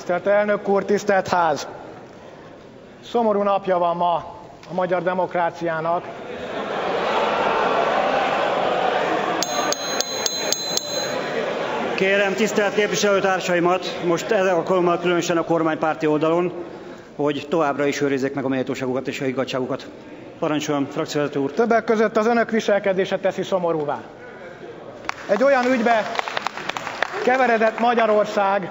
Tisztelt elnök úr, tisztelt ház! Szomorú napja van ma a magyar demokráciának. Kérem tisztelt képviselőtársaimat, most ezzel alkalommal különösen a kormánypárti oldalon, hogy továbbra is őrizzék meg a méltóságukat és a higgadságukat. Parancsoljon, frakcióvezető úr. Többek között az önök viselkedése teszi szomorúvá. Egy olyan ügybe keveredett Magyarország,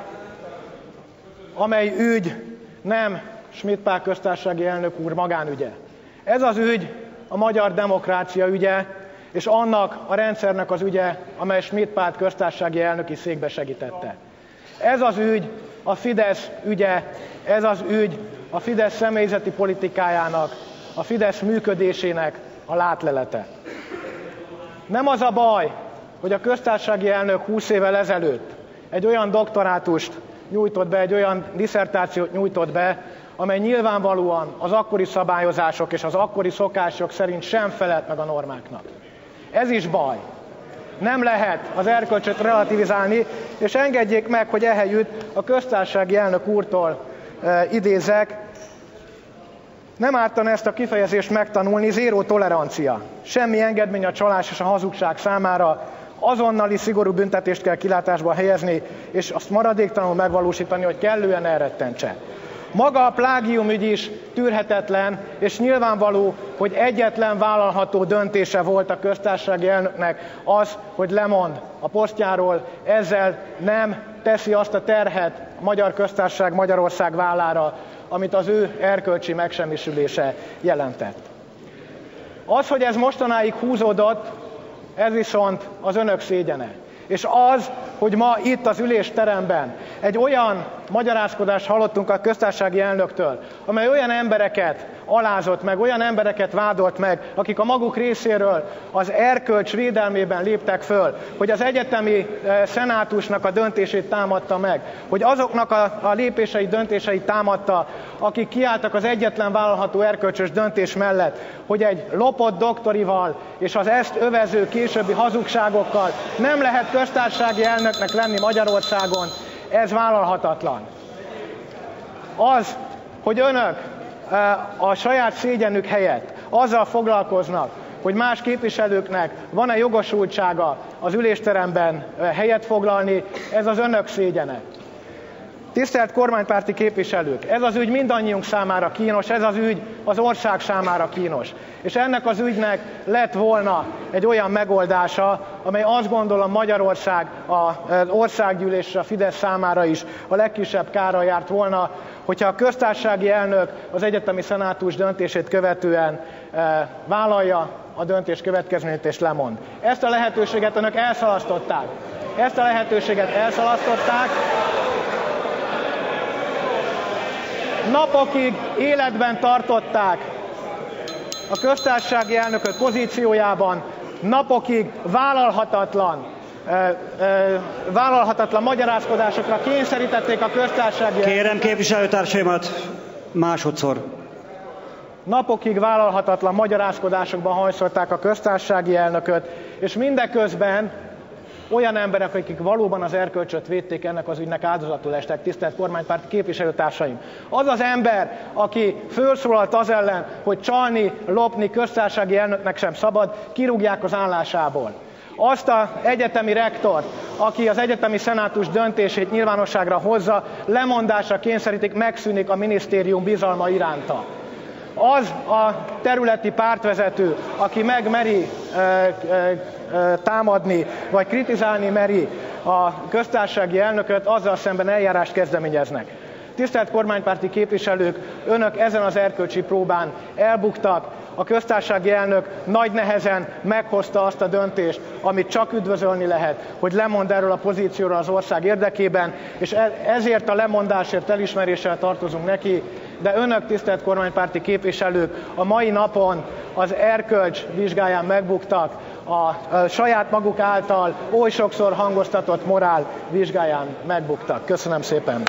amely ügy nem Schmidt Pál köztársasági elnök úr magánügye. Ez az ügy a magyar demokrácia ügye, és annak a rendszernek az ügye, amely Schmidt Pál köztársasági elnöki székbe segítette. Ez az ügy a Fidesz ügye, ez az ügy a Fidesz személyzeti politikájának, a Fidesz működésének a látlelete. Nem az a baj, hogy a köztársasági elnök 20 évvel ezelőtt egy olyan doktorátust nyújtott be, egy olyan diszertációt nyújtott be, amely nyilvánvalóan az akkori szabályozások és az akkori szokások szerint sem felelt meg a normáknak. Ez is baj. Nem lehet az erkölcsöt relativizálni, és engedjék meg, hogy ehelyütt a köztársasági elnök úrtól e, idézek, nem ártana ezt a kifejezést megtanulni, zéró tolerancia. Semmi engedmény a csalás és a hazugság számára, azonnali szigorú büntetést kell kilátásba helyezni, és azt maradéktalanul megvalósítani, hogy kellően elrettentse. Maga a plágium ügy is tűrhetetlen, és nyilvánvaló, hogy egyetlen vállalható döntése volt a köztársasági elnöknek az, hogy lemond a posztjáról, ezzel nem teszi azt a terhet a Magyar Köztársaság Magyarország vállára, amit az ő erkölcsi megsemmisülése jelentett. Az, hogy ez mostanáig húzódott, ez viszont az önök szégyene. És az, hogy ma itt az ülésteremben egy olyan magyarázkodást hallottunk a köztársasági elnöktől, amely olyan embereket alázott meg, olyan embereket vádolt meg, akik a maguk részéről az erkölcs védelmében léptek föl, hogy az egyetemi eh, szenátusnak a döntését támadta meg, hogy azoknak a, a lépései, döntéseit támadta, akik kiálltak az egyetlen vállalható erkölcsös döntés mellett, hogy egy lopott doktorival és az ezt övező későbbi hazugságokkal nem lehet köztársasági elnöknek lenni Magyarországon, ez vállalhatatlan. Az, hogy önök eh, a saját szégyenük helyett azzal foglalkoznak, hogy más képviselőknek van-e jogosultsága az ülésteremben eh, helyet foglalni, ez az önök szégyene. Tisztelt kormánypárti képviselők, ez az ügy mindannyiunk számára kínos, ez az ügy az ország számára kínos. És ennek az ügynek lett volna egy olyan megoldása, amely azt gondolom Magyarország, az országgyűlés és a Fidesz számára is a legkisebb kára járt volna, hogyha a köztársasági elnök az egyetemi szenátus döntését követően e, vállalja a döntés következményét és lemond. Ezt a lehetőséget önök elszalasztották. Ezt a lehetőséget elszalasztották, napokig életben tartották a köztársasági elnököt pozíciójában, napokig vállalhatatlan, vállalhatatlan magyarázkodásokra kényszerítették a köztársasági Kérem képviselőtársaimat másodszor. Napokig vállalhatatlan magyarázkodásokban hajszolták a köztársasági elnököt, és mindeközben olyan emberek, akik valóban az erkölcsöt védték ennek az ügynek áldozatul estek, tisztelt kormánypárti képviselőtársaim. Az az ember, aki felszólalt az ellen, hogy csalni, lopni köztársasági elnöknek sem szabad, kirúgják az állásából. Azt az egyetemi rektort, aki az egyetemi szenátus döntését nyilvánosságra hozza, lemondásra kényszerítik, megszűnik a minisztérium bizalma iránta az a területi pártvezető, aki megmeri támadni, vagy kritizálni meri a köztársasági elnököt, azzal szemben eljárást kezdeményeznek. Tisztelt kormánypárti képviselők, önök ezen az erkölcsi próbán elbuktak, a köztársasági elnök nagy nehezen meghozta azt a döntést, amit csak üdvözölni lehet, hogy lemond erről a pozícióról az ország érdekében, és e- ezért a lemondásért elismeréssel tartozunk neki, de önök, tisztelt kormánypárti képviselők, a mai napon az erkölcs vizsgáján megbuktak, a saját maguk által oly sokszor hangoztatott morál vizsgáján megbuktak. Köszönöm szépen!